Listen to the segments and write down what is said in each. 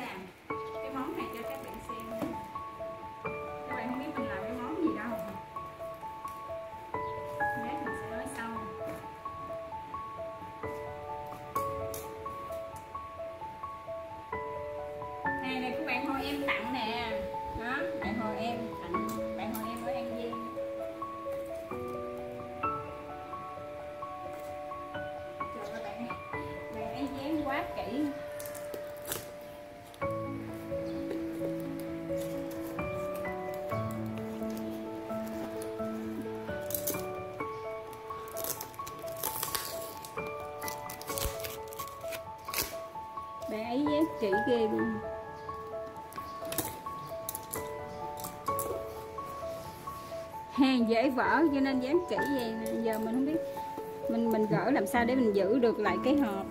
làm cái món này cho các bạn xem các bạn không biết mình làm cái món gì đâu. Lát mình sẽ nói sau. Này này, các bạn thôi em tặng nè. Kỹ ghê luôn. Hàng dễ vỡ cho nên dán kỹ vậy nè. Giờ mình không biết, mình mình gỡ làm sao để mình giữ được lại cái hộp.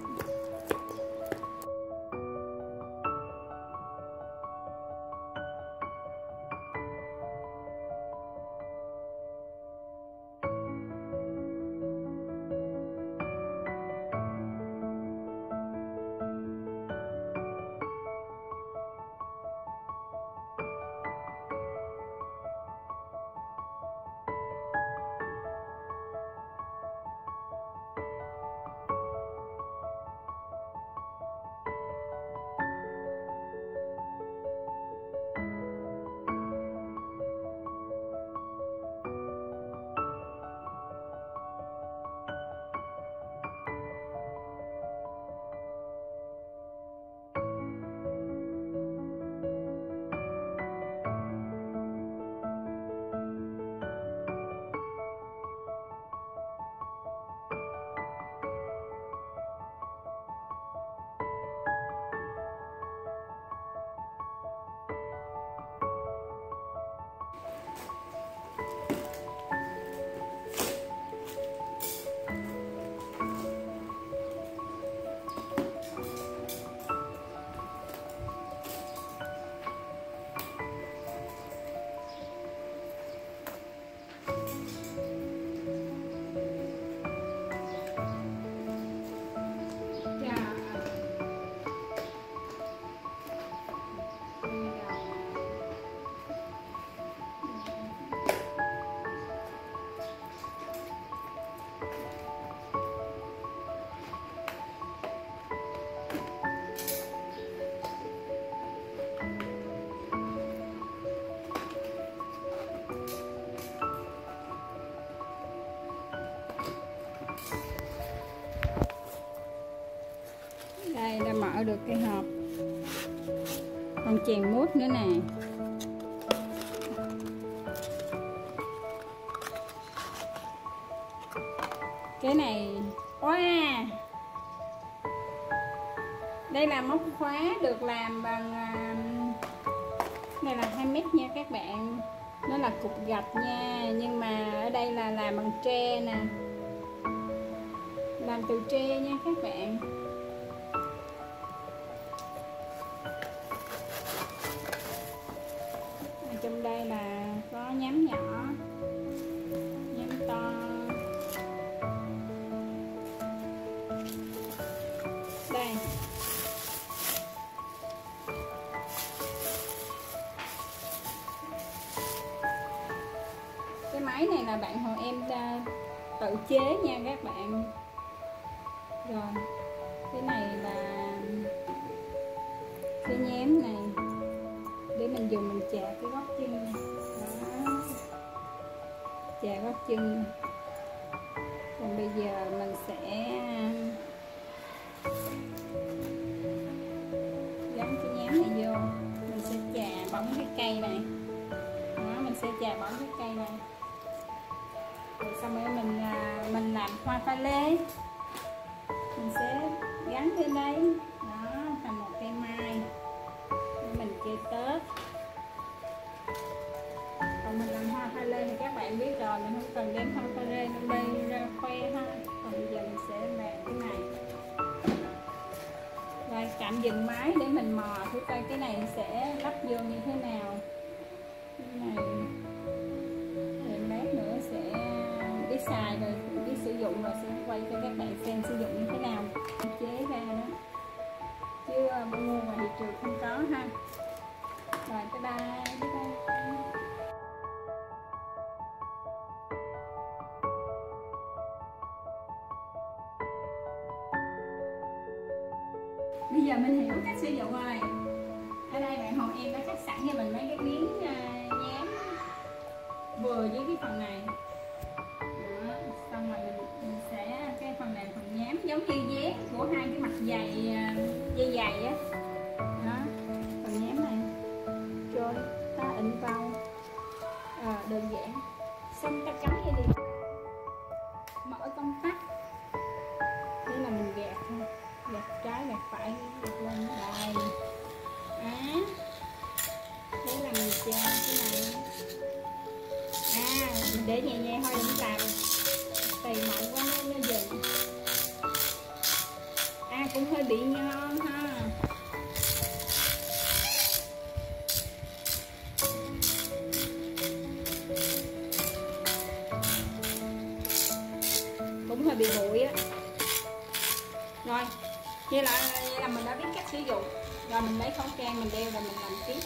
Đây, đã mở được cái hộp. Còn chèn mút nữa nè. Cái này wow đây là móc khóa được làm bằng à, này là 2 mét nha các bạn. Nó là cục gạch nha, nhưng mà ở đây là làm bằng tre nè. Làm từ tre nha các bạn. Đây là có nhám nhỏ, nhám to. Đây. Cái máy này là bạn hồi em tự chế nha các bạn. Rồi. Chân. Còn bây giờ mình sẽ gắn cái nhám này vô. Mình sẽ chà bóng cái cây này. Đó, mình sẽ chà bóng cái cây này. Rồi xong rồi mình à, mình làm hoa pha lê. Mình sẽ gắn lên đây. Đó, thành một cây mai. Để mình chơi tết lên thì các bạn biết rồi, mình không cần đến hoa pha lê lên đây ra khoe ha. Còn bây giờ mình sẽ làm cái này. Rồi chạm dừng máy để mình mò thử coi cái này sẽ lắp vô như thế nào. Cái này thì lát nữa sẽ biết xài rồi biết sử dụng rồi sẽ quay cho các bạn xem sử dụng như thế nào. Chế ra bây giờ mình hiểu cách sử dụng rồi. Ở đây bạn hồng em đã cắt sẵn cho mình mấy cái miếng ờ, uh, nhám vừa với cái phần này. Đó, xong rồi mình, mình sẽ cái phần này phần nhám giống như dép của hai cái mặt dày uh, dây dày á. Đó phần nhám này. Rồi ta in vào. À, đơn giản. Để nhẹ nhẹ thôi đừng làm. Tì mạnh quá nó, nó dừng. À cũng hơi bị ngon ha. Cũng hơi bị bụi á. Rồi như là, như là mình đã biết cách sử dụng. Rồi mình lấy khẩu trang mình đeo rồi mình làm tiếp.